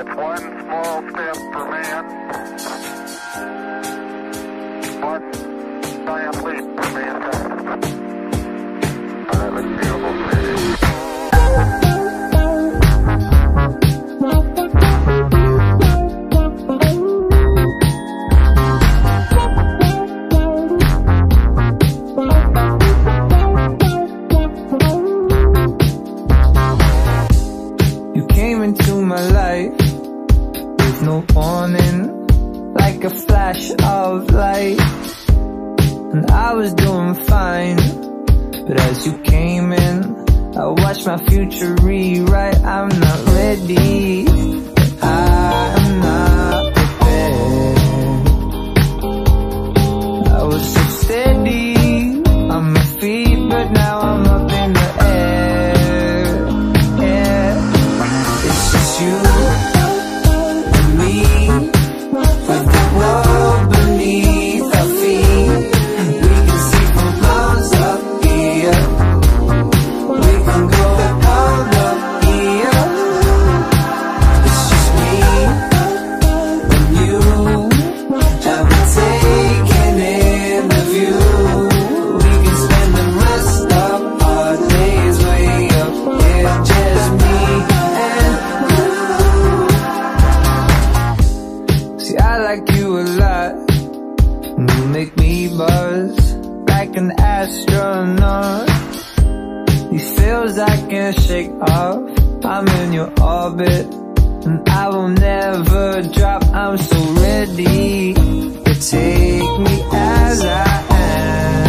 It's one small step for man, one giant leap. the warning Like a flash of light. And I was doing fine But as you came in I watched my future rewrite. I'm not ready. Like you a lot. You make me buzz like an astronaut. These feels I can't shake off. I'm in your orbit and I will never drop. I'm so ready to take me as I am.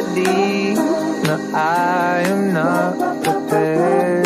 No, I am not prepared.